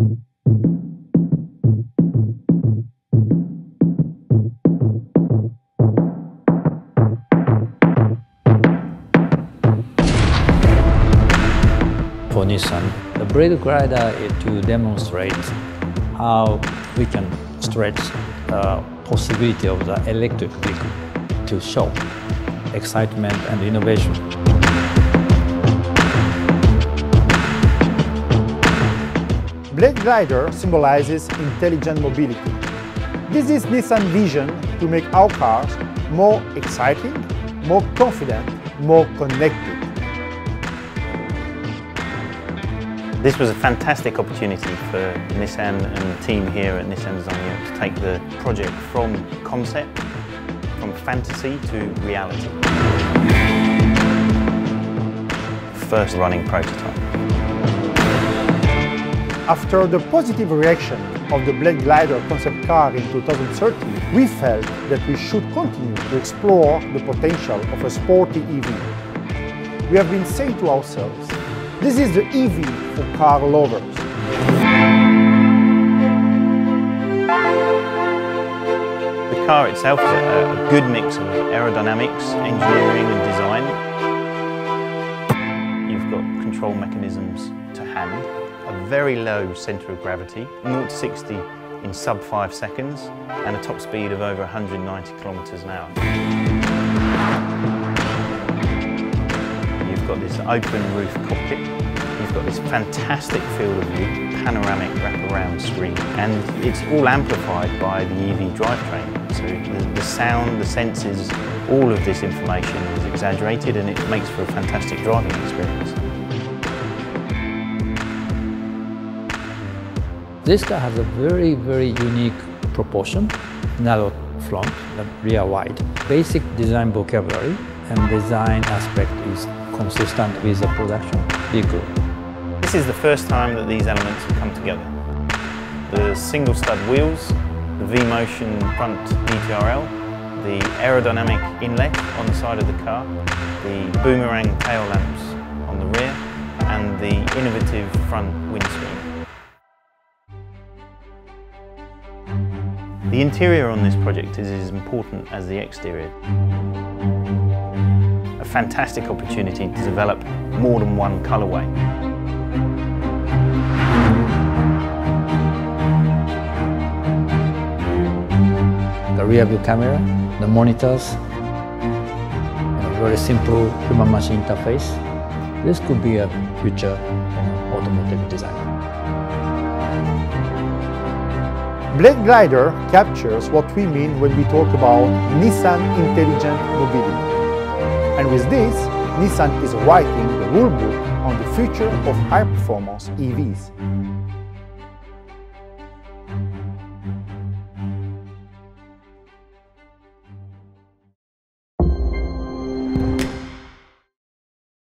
For Nissan, the BladeGlider is to demonstrate how we can stretch the possibility of the electric vehicle to show excitement and innovation. BladeGlider symbolizes intelligent mobility. This is Nissan vision to make our cars more exciting, more confident, more connected. This was a fantastic opportunity for Nissan and the team here at Nissan Europe to take the project from concept, from fantasy to reality. First running prototype. After the positive reaction of the BladeGlider concept car in 2013, we felt that we should continue to explore the potential of a sporty EV. We have been saying to ourselves, this is the EV for car lovers. The car itself is a, good mix of aerodynamics, engineering and design. You've got control mechanisms to hand, a very low centre of gravity, 0 to 60 in sub 5 seconds and a top speed of over 190 kilometres an hour. You've got this open roof cockpit. You've got this fantastic field of view, panoramic wraparound screen, and it's all amplified by the EV drivetrain. So the, the sound, the senses, all of this information is exaggerated and it makes for a fantastic driving experience. This car has a very, very unique proportion, narrow front and rear wide. Basic design vocabulary and design aspect is consistent with the production vehicle. This is the first time that these elements have come together. The single stud wheels, the V-Motion front DTRL, the aerodynamic inlet on the side of the car, the boomerang tail lamps on the rear, and the innovative front windscreen. The interior on this project is as important as the exterior. A fantastic opportunity to develop more than one colourway. The rear view camera, the monitors, and a very simple human machine interface. This could be a future automotive design. BladeGlider captures what we mean when we talk about Nissan Intelligent Mobility. And with this, Nissan is writing the rulebook on the future of high-performance EVs.